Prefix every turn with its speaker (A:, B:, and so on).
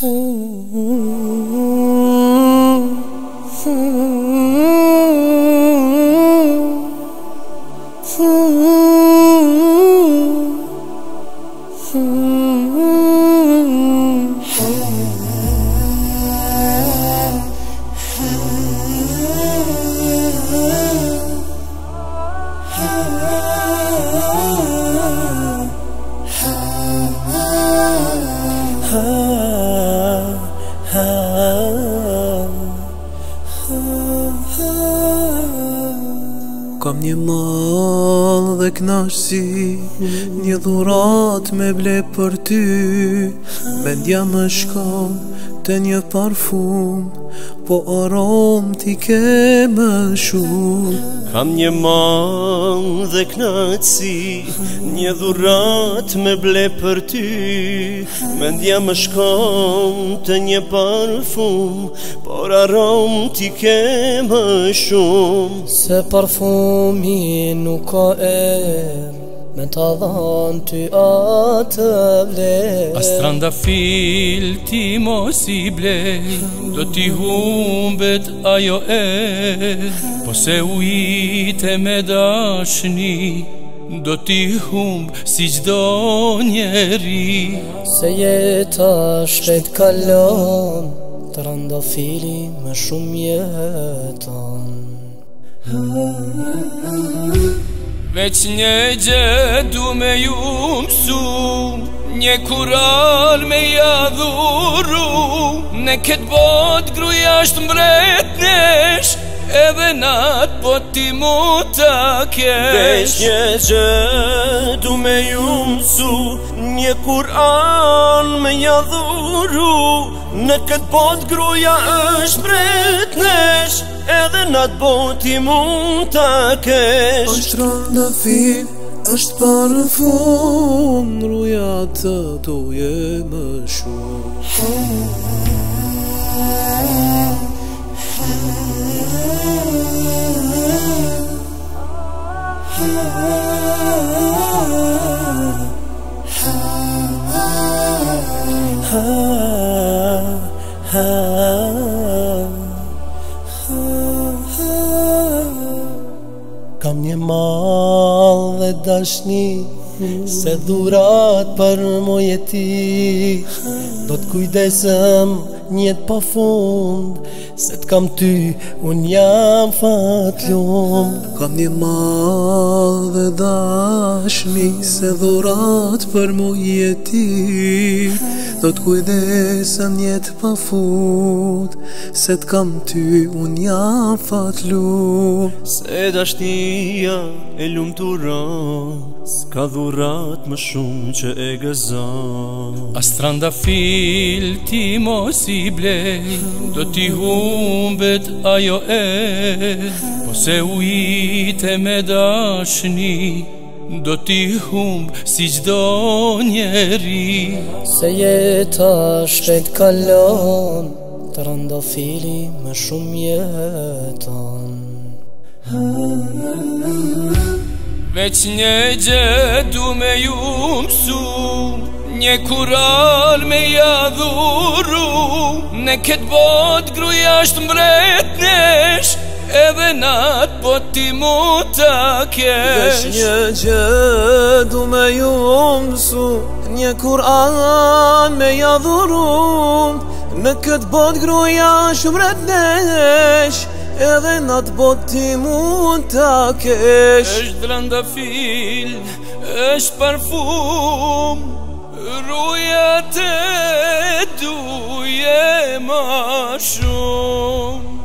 A: home. ко мне мол. dhe knashti Një dhurat me ble për ty Me ndja më shkon të një parfum Po arom t'i ke më shum Kam një mam dhe knaci Një dhurat me ble për ty Me ndja më shkon të një parfum Por arom t'i ke më shum Se parfumi nuk ka e vler Me të ty atë vler A stranda fil ti mos i ble Do ti humbet ajo e Po se ujte me dashni Do t'i humbë si qdo njeri Se jeta shpet kalon Të rënda fili me shumë jeton Ha, ha, ha, ha Veç një du me ju mësu Një kural me jadhuru Në këtë bot gruja është mbret nesh Edhe nat po ti mu të kesh Veç një du me ju mësu Një kural me jadhuru Në këtë bot gruja është mbret nesh edhe në të boti mund të kesh O rëndë në fin, është parë në fund Ruja të duje më shumë ha ha ha ha ha ha dhe dashni Se dhurat për moj e ti Do të kujdesëm njët pa po fund Se të kam ty, unë jam fatlum Kam një madhe dashmi Se dhurat për moj e ti Do të kujdesëm njët pa po fund Se të kam ty, unë jam fatlum Se dashtia e lumë të rëm Ska dhurat dhurat më shumë që e gëzon Astranda fil ti mos i blej Do ti humbet ajo e Po se ujite me dashni Do ti humb si qdo njeri Se jeta shpet kalon Të fili më shumë jeton ha, ha, ha Me një gjë du me ju mësu Një kural me jadhuru Në këtë bot gruja është mbret nesh Edhe natë po ti mu të kesh Dhe një gjë du me ju mësu Një kural me jadhuru Në këtë bot gruja është mbret nesh edhe në të botë ti mund të kesh është dranda fil, është parfum, ruja të duje ma shumë